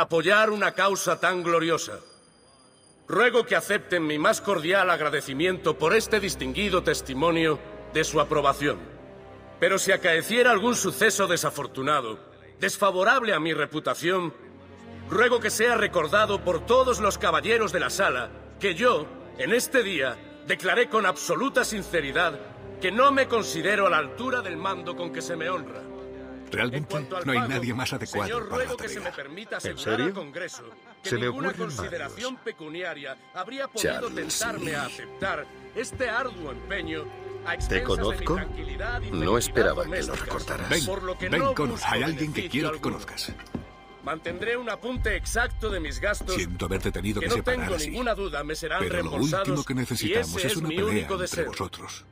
apoyar una causa tan gloriosa. Ruego que acepten mi más cordial agradecimiento por este distinguido testimonio de su aprobación. Pero si acaeciera algún suceso desafortunado, desfavorable a mi reputación, ruego que sea recordado por todos los caballeros de la sala que yo, en este día, declaré con absoluta sinceridad que no me considero a la altura del mando con que se me honra. Realmente no hay nadie más adecuado señor, para la ruego que se tarea. me permita ¿En serio? Congreso que Se me ocurren consideración pecuniaria habría podido Charles tentarme a Lee. aceptar este arduo empeño a expensas de mi conozco? tranquilidad y No esperaba que lo recordaras. Ven, por lo que ven, no Connor. Hay alguien que quiero que conozcas. Mantendré un apunte exacto de mis gastos Siento haberte tenido que que no separar tengo así. ninguna duda me serán Pero lo último que necesitamos es una pelea entre deseo. vosotros.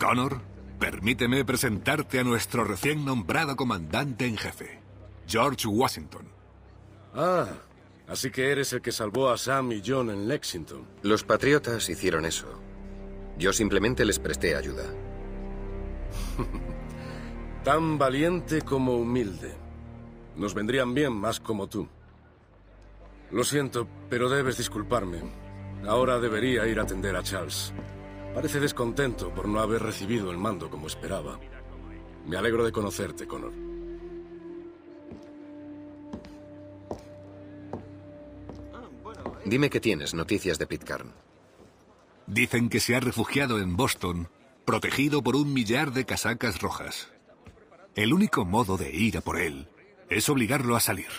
Connor, permíteme presentarte a nuestro recién nombrado comandante en jefe, George Washington. Ah, así que eres el que salvó a Sam y John en Lexington. Los patriotas hicieron eso. Yo simplemente les presté ayuda. Tan valiente como humilde. Nos vendrían bien más como tú. Lo siento, pero debes disculparme. Ahora debería ir a atender a Charles. Parece descontento por no haber recibido el mando como esperaba. Me alegro de conocerte, Connor. Dime que tienes noticias de Pitcairn. Dicen que se ha refugiado en Boston, protegido por un millar de casacas rojas. El único modo de ir a por él es obligarlo a salir.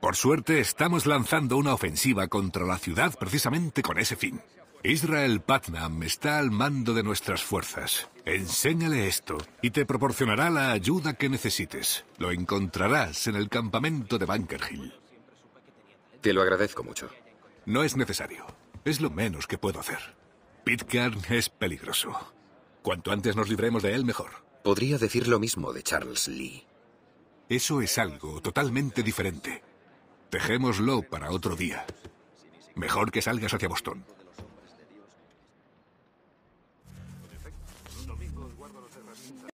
Por suerte, estamos lanzando una ofensiva contra la ciudad precisamente con ese fin. Israel Putnam está al mando de nuestras fuerzas. Enséñale esto y te proporcionará la ayuda que necesites. Lo encontrarás en el campamento de Bunker Hill. Te lo agradezco mucho. No es necesario. Es lo menos que puedo hacer. Pitcairn es peligroso. Cuanto antes nos libremos de él, mejor. Podría decir lo mismo de Charles Lee. Eso es algo totalmente diferente. Dejémoslo para otro día. Mejor que salgas hacia Boston. guardo las herramientas.